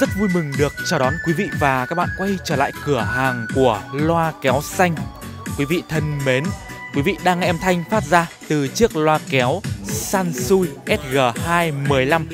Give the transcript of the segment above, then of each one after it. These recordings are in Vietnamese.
rất vui mừng được chào đón quý vị và các bạn quay trở lại cửa hàng của loa kéo xanh. Quý vị thân mến, quý vị đang nghe âm thanh phát ra từ chiếc loa kéo Sansui SG215,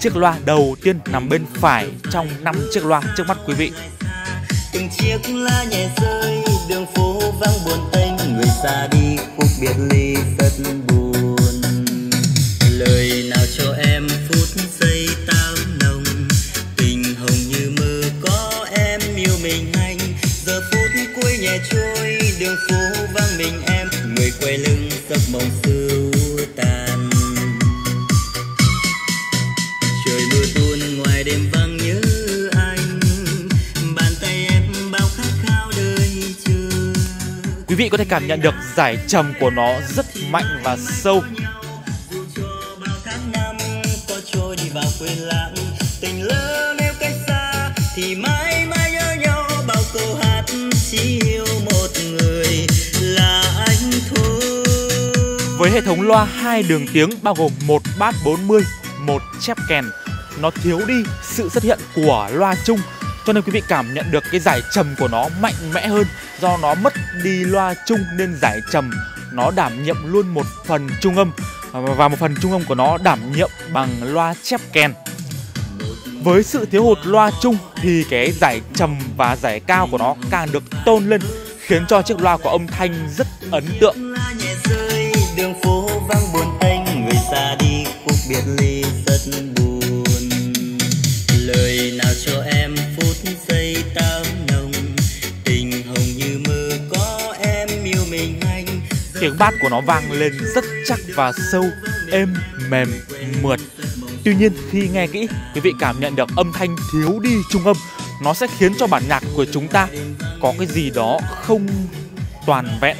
chiếc loa đầu tiên nằm bên phải trong năm chiếc loa trước mắt quý vị. Từng chiếc lá nhẹ rơi, đường phố vắng buồn tênh, người xa đi khúc biệt ly rất nhẹ trôi, đường phố vang mình em, người quay lưng giấc mộng xưa tàn. Trời mưa tuôn ngoài đêm vắng nhớ anh, bàn tay em bao khát khao đời chưa Quý vị có thể cảm nhận được giải trầm của nó rất mạnh và sâu. Với hệ thống loa hai đường tiếng bao gồm một bát 40, một chép kèn, nó thiếu đi sự xuất hiện của loa chung cho nên quý vị cảm nhận được cái giải trầm của nó mạnh mẽ hơn. Do nó mất đi loa chung nên giải trầm nó đảm nhiệm luôn một phần trung âm và một phần trung âm của nó đảm nhiệm bằng loa chép kèn. Với sự thiếu hụt loa chung thì cái giải trầm và giải cao của nó càng được tôn lên khiến cho chiếc loa có âm thanh rất ấn tượng đường phố vắng buồn tênh, người xa đi khúc biệt ly rất buồn. Lời nào cho em phút giây tao nồng, tình hồng như mơ có em yêu mình anh. Tiếng bát của nó vang lên rất chắc và sâu, êm, mềm, mượt. Tuy nhiên, khi nghe kỹ, quý vị cảm nhận được âm thanh thiếu đi trung âm, nó sẽ khiến cho bản nhạc của chúng ta có cái gì đó không toàn vẹn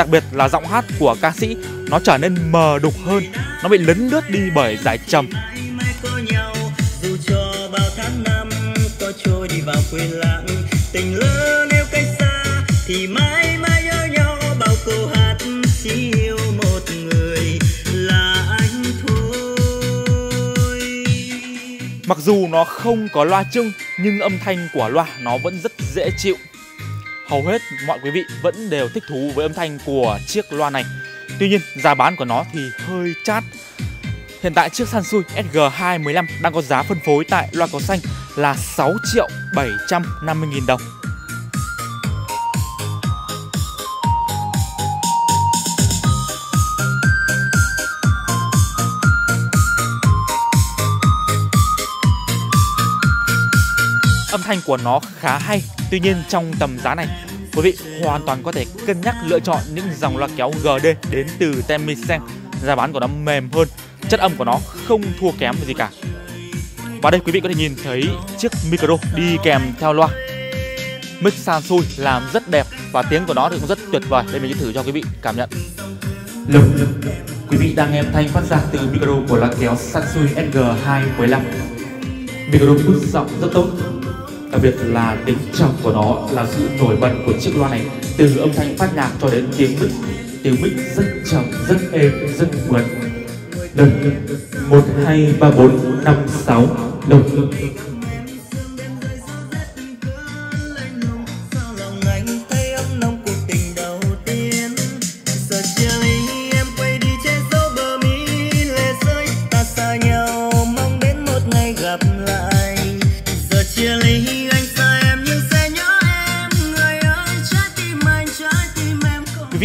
đặc biệt là giọng hát của ca sĩ, nó trở nên mờ đục hơn, nó bị lấn lướt đi bởi giải trầm tình lỡ nếu cách xa thì mãi mãi nhớ nhau bao câu hát chỉ yêu một người là anh thôi Mặc dù nó không có loa trưng nhưng âm thanh của loa nó vẫn rất dễ chịu. Hầu hết mọi quý vị vẫn đều thích thú với âm thanh của chiếc loa này. Tuy nhiên giá bán của nó thì hơi chát. Hiện tại chiếc Sansui SG215 đang có giá phân phối tại loa có xanh là 6 triệu 750 nghìn đồng. Âm thanh của nó khá hay, tuy nhiên trong tầm giá này, quý vị hoàn toàn có thể cân nhắc lựa chọn những dòng loa kéo GD đến từ Temisen. Giá bán của nó mềm hơn, chất âm của nó không thua kém gì cả. Và đây quý vị có thể nhìn thấy chiếc micro đi kèm theo loa. Mic Sansui làm rất đẹp và tiếng của nó thì cũng rất tuyệt vời. Đây mình sẽ thử cho quý vị cảm nhận. Lực, quý vị đang nghe âm thanh phát ra từ micro của loa kéo Sansui SG215 micro bút giọng rất tốt đặc biệt là tính trầm của nó là sự nổi bật của chiếc loa này. Từ âm thanh phát nhạc cho đến tiếng mic tiếng mic rất trầm, rất êm, rất mượt lần một, hai, ba, bốn, năm, sáu đồng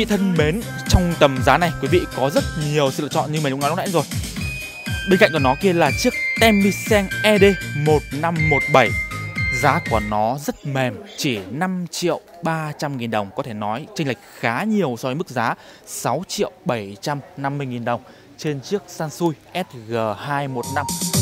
vị thân mến, trong tầm giá này, quý vị có rất nhiều sự lựa chọn như mình cũng nói lúc nãy rồi. Bên cạnh của nó kia là chiếc Temiseng ED 1517 giá của nó rất mềm, chỉ 5 triệu 300 nghìn đồng, có thể nói chênh lệch khá nhiều so với mức giá 6 triệu 750 nghìn đồng trên chiếc Sansui SG215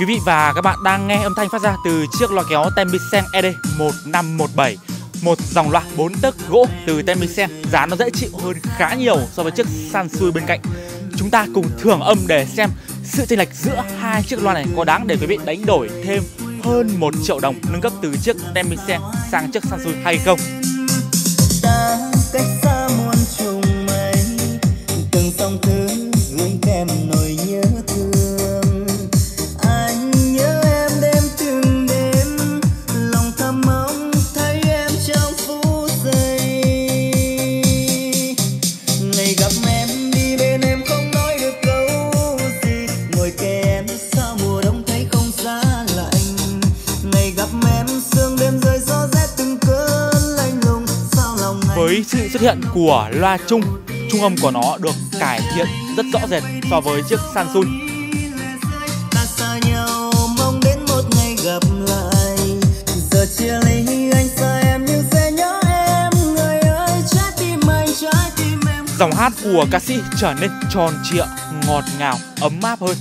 Quý vị và các bạn đang nghe âm thanh phát ra từ chiếc loa kéo Temiseng ED 1517 một dòng loa 4 tấc gỗ từ Temiseng giá nó dễ chịu hơn khá nhiều so với chiếc Sansui bên cạnh. Chúng ta cùng thưởng âm để xem sự chênh lệch giữa hai chiếc loa này có đáng để quý vị đánh đổi thêm hơn 1 triệu đồng nâng cấp từ chiếc Temiseng sang chiếc Sansui hay không. Xuất hiện của loa trung trung âm của nó được cải thiện rất rõ rệt so với chiếc Samsung. Dòng hát của ca sĩ trở nên tròn trịa ngọt ngào ấm áp hơn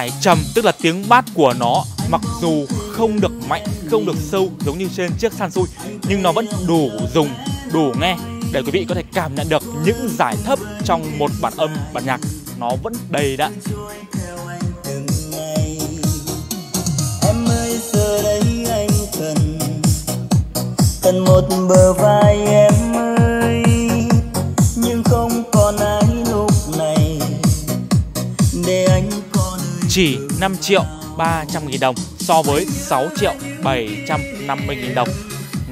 giải trầm, tức là tiếng bát của nó, mặc dù không được mạnh, không được sâu giống như trên chiếc Sansui nhưng nó vẫn đủ dùng, đủ nghe để quý vị có thể cảm nhận được những giải thấp trong một bản âm, bản nhạc. Nó vẫn đầy đặn. Em ơi giờ đây anh cần cần một bờ vai em chỉ 5 triệu 300 nghìn đồng so với 6 triệu 750 nghìn đồng.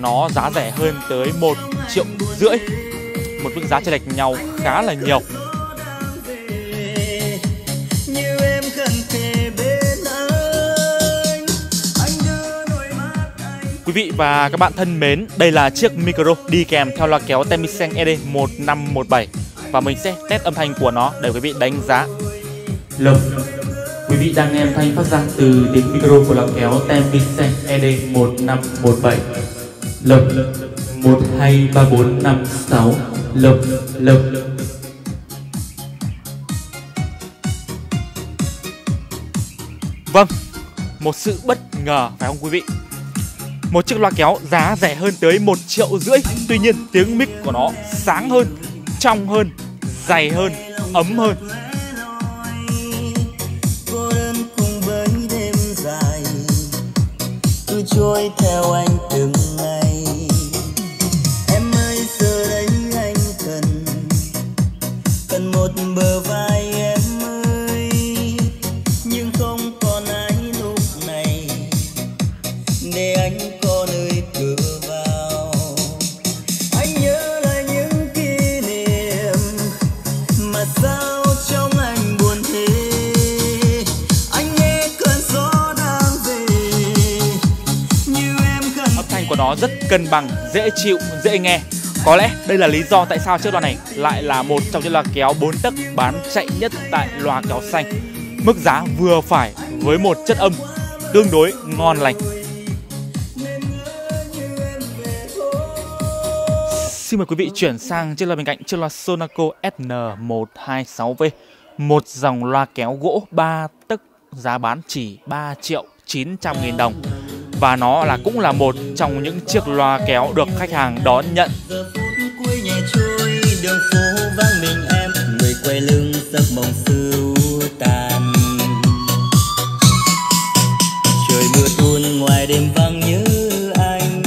Nó giá rẻ hơn tới 1 triệu rưỡi. Một mức giá chênh lệch nhau khá là nhiều. Quý vị và các bạn thân mến, đây là chiếc micro đi kèm theo loa kéo Temiseng ED 1517 và mình sẽ test âm thanh của nó để quý vị đánh giá. Lực quý vị đang nghe thanh phát ra từ tiếng micro của loa kéo Temiseng ED 1517. Lộc, 1 2 3 4 5 6 Lộc, lộc. Vâng, một sự bất ngờ phải không quý vị? Một chiếc loa kéo giá rẻ hơn tới 1 triệu rưỡi Tuy nhiên tiếng mic của nó sáng hơn, trong hơn, dày hơn, ấm hơn trôi theo anh từng rất cân bằng, dễ chịu, dễ nghe. Có lẽ đây là lý do tại sao chiếc loa này lại là một trong những loa kéo 4 tấc bán chạy nhất tại loa kéo xanh. Mức giá vừa phải với một chất âm tương đối ngon lành. Xin mời quý vị chuyển sang chiếc loa bên cạnh chiếc loa Sonaco SN126V Một dòng loa kéo gỗ 3 tấc giá bán chỉ 3 triệu 900 nghìn đồng. Và nó là cũng là một trong những chiếc loa kéo được khách hàng đón nhận. Quay lưng giấc mộng sưu tàn trời mưa tuôn ngoài đêm vắng như anh,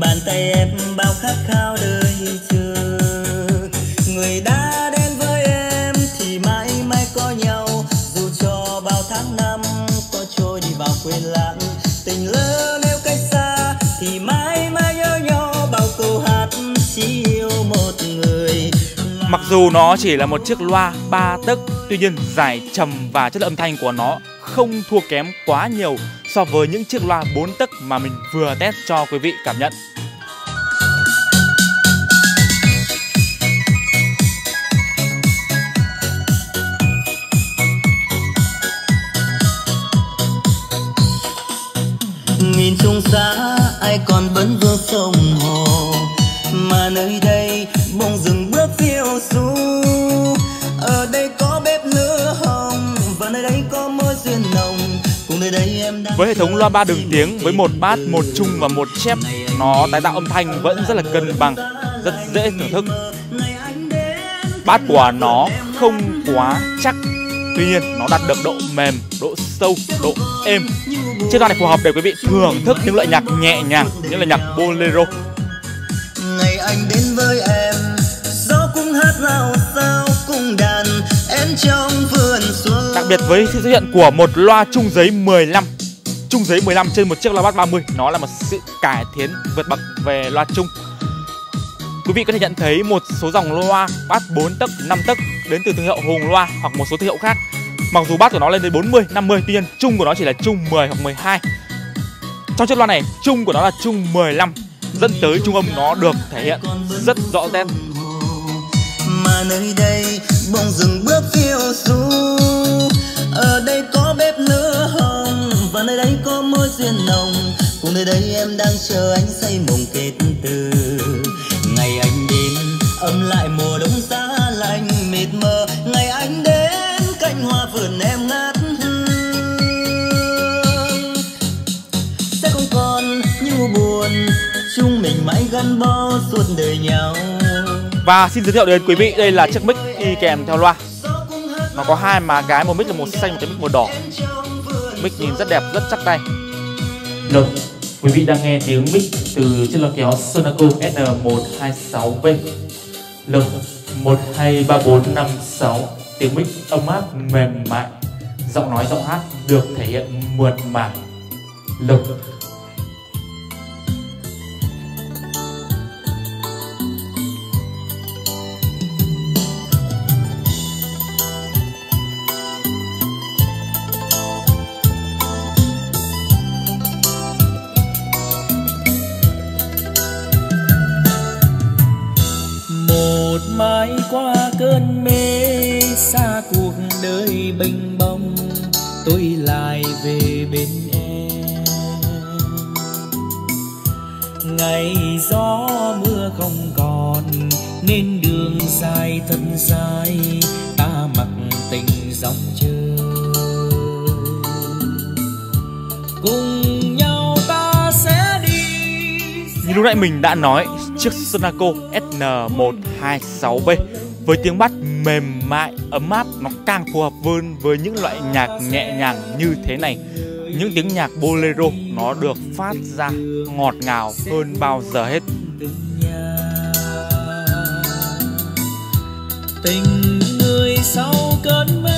bàn tay em bao khát khao đời chờ người đã đến với em thì mãi mãi có nhau, dù cho bao tháng năm có trôi đi quên lãng. Dù nó chỉ là một chiếc loa 3 tấc, Tuy nhiên giải trầm và chất lượng âm thanh của nó không thua kém quá nhiều so với những chiếc loa 4 tấc mà mình vừa test cho quý vị cảm nhận. Nhìn xuống xa, ai còn vẫn vương sông hồ, mà nơi đây Với hệ thống loa ba đường tiếng với một bass, một trung và một chép Nó tái tạo âm thanh vẫn rất là cân bằng, rất dễ thưởng thức. Bass của nó không quá chắc Tuy nhiên nó đạt được độ mềm, độ sâu, độ êm. Chiếc loa này phù hợp để quý vị thưởng thức những loại nhạc nhẹ nhàng như là nhạc bolero. Ngày anh đến với em gió cũng hát rao sao cùng đàn em trong vườn xuân. Đặc biệt với sự xuất hiện của một loa trung giấy 15 chung giấy 15 trên một chiếc loa bass 30 nó là một sự cải tiến vượt bậc về loa chung. Quý vị có thể nhận thấy một số dòng loa bass 4 tấc 5 tấc đến từ thương hiệu Hùng Loa hoặc một số thương hiệu khác. Mặc dù bass của nó lên đến 40 50 tuy nhiên chung của nó chỉ là chung 10 hoặc 12 trong chiếc loa này, chung của nó là chung 15 dẫn tới trung âm nó được thể hiện rất rõ rệt. Mà nơi đây bỗng dừng bước phiêu du. Nơi đây em đang chờ anh say mộng kết từ. Ngày anh đến âm lại mùa đông giá lạnh mịt mờ. Ngày anh đến cạnh hoa vườn em ngát hương. Sẽ không còn như buồn chúng mình mãi gắn bó suốt đời nhau. Và xin giới thiệu đến quý vị đây là chiếc mic đi kèm theo loa. Nó có hai má cái một mic là màu xanh một cái mic màu đỏ. Mic nhìn rất đẹp rất chắc tay. Rồi quý vị đang nghe tiếng mic từ chiếc loa kéo Sonaco SN126V lực 123456 tiếng mic âm áp, mềm mại. Giọng nói, giọng hát được thể hiện mượt mà lực cơn mê xa cuộc đời bình bông, tôi lại về bên em. Ngày gió mưa không còn, nên đường dài thật dài, ta mặc tình dòng chơi cùng nhau ta sẽ đi như lúc nãy mình đã nói, chiếc Sonaco SN126B với tiếng bass mềm mại, ấm áp nó càng phù hợp hơn với những loại nhạc nhẹ nhàng như thế này. Những tiếng nhạc bolero nó được phát ra ngọt ngào hơn bao giờ hết. Tình người sau cơn mê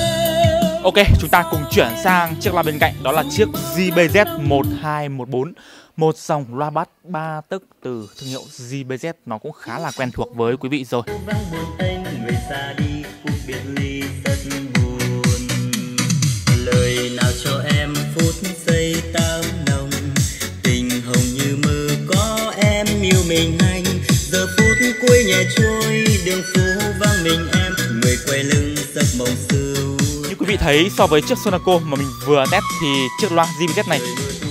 Ok, chúng ta cùng chuyển sang chiếc loa bên cạnh đó là chiếc JBZ 1214 một dòng loa bass 3 tức từ thương hiệu JBZ nó cũng khá là quen thuộc với quý vị rồi. Vắng buồn anh người xa đi, cũng biệt ly vị thấy so với chiếc Sonaco mà mình vừa test thì chiếc loa JBZ này,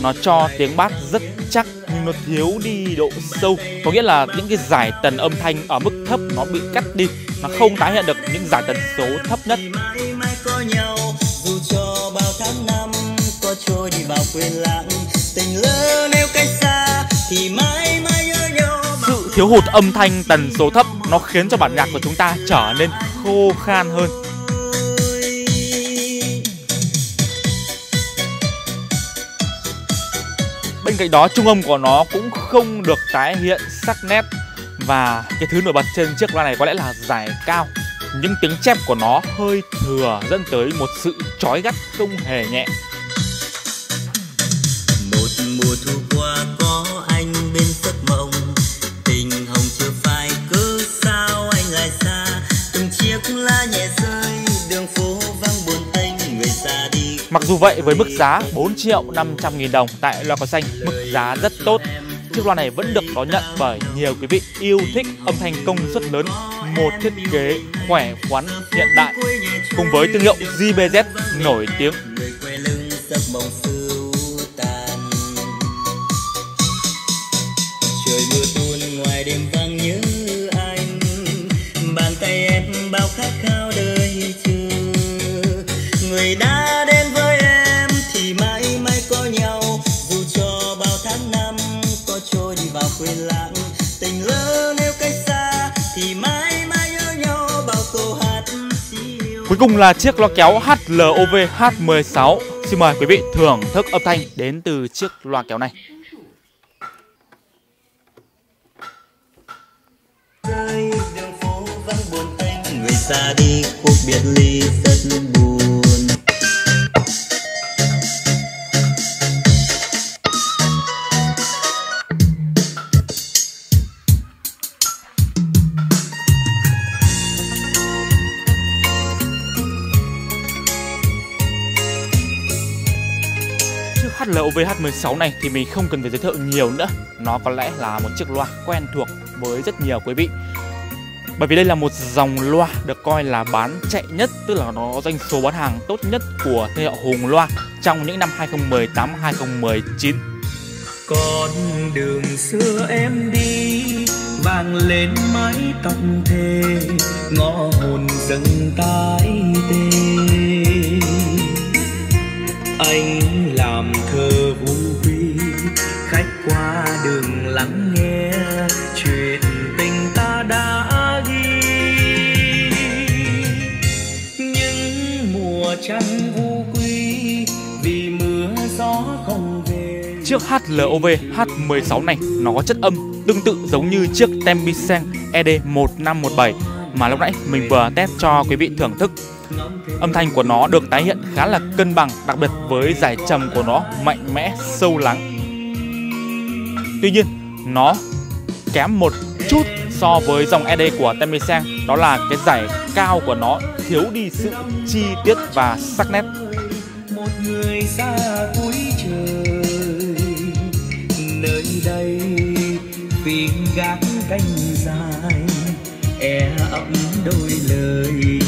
nó cho tiếng bass rất chắc nhưng nó thiếu đi độ sâu. Có nghĩa là những cái giải tần âm thanh ở mức thấp nó bị cắt đi nó không tái hiện được những giải tần số thấp nhất. Sự thiếu hụt âm thanh tần số thấp nó khiến cho bản nhạc của chúng ta trở nên khô khan hơn. Bên cạnh đó, trung âm của nó cũng không được tái hiện sắc nét. Và cái thứ nổi bật trên chiếc loa này có lẽ là giải cao. Những tiếng chép của nó hơi thừa dẫn tới một sự chói gắt không hề nhẹ. Mặc dù vậy, với mức giá 4 triệu 500 nghìn đồng tại loa có xanh, mức giá rất tốt. Chiếc loa này vẫn được đón nhận bởi nhiều quý vị yêu thích âm thanh công suất lớn, một thiết kế khỏe khoắn, hiện đại, cùng với thương hiệu JBZ nổi tiếng. Trời mưa tuôn ngoài đêm vang nhớ anh, bàn tay em bao khát khao. Cùng là chiếc loa kéo HLOV H16 Xin mời quý vị thưởng thức âm thanh đến từ chiếc loa kéo này. Đường phố vắng buồn tanh, người xa đi cuộc biệt ly rất buồn VH16 này thì mình không cần phải giới thiệu nhiều nữa. Nó có lẽ là một chiếc loa quen thuộc với rất nhiều quý vị. Bởi vì đây là một dòng loa được coi là bán chạy nhất, tức là nó doanh số bán hàng tốt nhất của thương hiệu Hùng Loa trong những năm 2018 2019 con đường xưa em đi, vang lên mái tóc thề, ngõ hồn dâng tái tê anh làm qua đường lắng nghe chuyện tình ta đã ghi những mùa trăng vu quy vì mưa gió không về Chiếc HLOV H16 này nó có chất âm tương tự giống như chiếc Tembisen ED1517 mà lúc nãy mình vừa test cho quý vị thưởng thức. Âm thanh của nó được tái hiện khá là cân bằng, đặc biệt với giải trầm của nó mạnh mẽ, sâu lắng. Tuy nhiên, nó kém một chút so với dòng ED của Tembisen, đó là cái giải cao của nó thiếu đi sự chi tiết và sắc nét. một người xa cuối trời nơi đây phim gác cánh dài e ấm đôi lời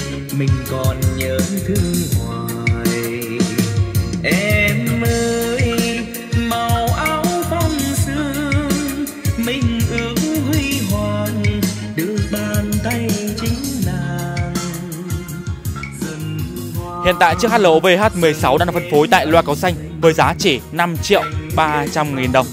Hiện tại chiếc HLOV H16 đang được phân phối tại loa cáo xanh với giá chỉ 5 triệu 300 nghìn đồng.